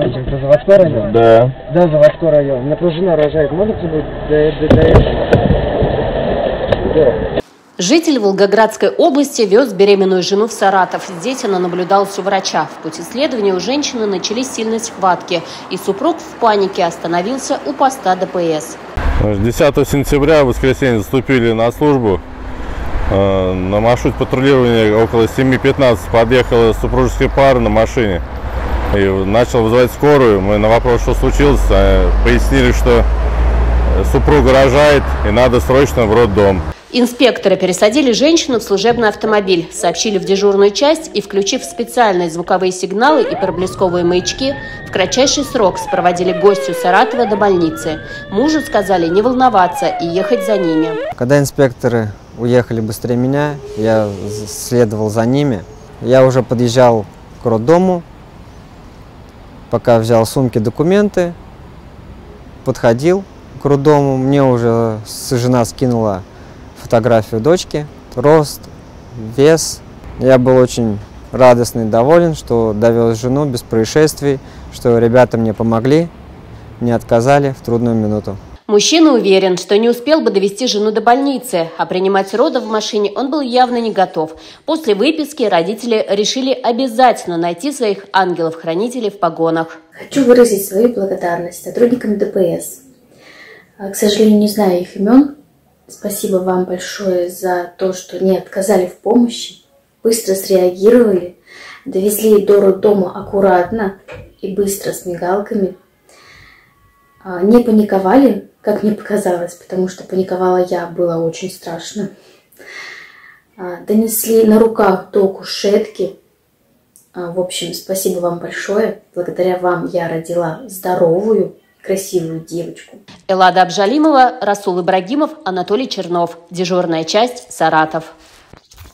Это заводской район? Да. Да, заводской район. Напряженно рожает. Можно кто-нибудь до, до, до этого? Да. Житель Волгоградской области вез беременную жену в Саратов. Здесь она наблюдалась у врача. В пути следования у женщины начались сильные схватки, и супруг в панике остановился у поста ДПС. 10 сентября, в воскресенье, заступили на службу. Э, На маршрут патрулирования около 7.15 подъехала супружеская пара на машине. И начал вызывать скорую. Мы на вопрос, что случилось, э, пояснили, что супруга рожает и надо срочно в роддом. Инспекторы пересадили женщину в служебный автомобиль, сообщили в дежурную часть и, включив специальные звуковые сигналы и проблесковые маячки, в кратчайший срок спроводили гостью Саратова до больницы. Мужу сказали не волноваться и ехать за ними. Когда инспекторы уехали быстрее меня, я следовал за ними. Я уже подъезжал к роддому, пока взял сумки, документы, подходил к роддому. Мне уже жена скинула фотографию дочки, рост, вес. Я был очень радостный, доволен, что довез жену без происшествий, что ребята мне помогли, не отказали в трудную минуту. Мужчина уверен, что не успел бы довести жену до больницы, а принимать родов в машине он был явно не готов. После выписки родители решили обязательно найти своих ангелов-хранителей в погонах. Хочу выразить свою благодарность сотрудникам ДПС. А, К сожалению, не знаю их имен. Спасибо вам большое за то, что не отказали в помощи, быстро среагировали, довезли до роддома аккуратно и быстро с мигалками. А, Не паниковали, как мне показалось, потому что паниковала я, было очень страшно. А, Донесли на руках до кушетки. А, В общем, спасибо вам большое. Благодаря вам я родила здоровую, красивую девочку. Эллада Абжалимова, Расул Ибрагимов, Анатолий Чернов. Дежурная часть «Саратов».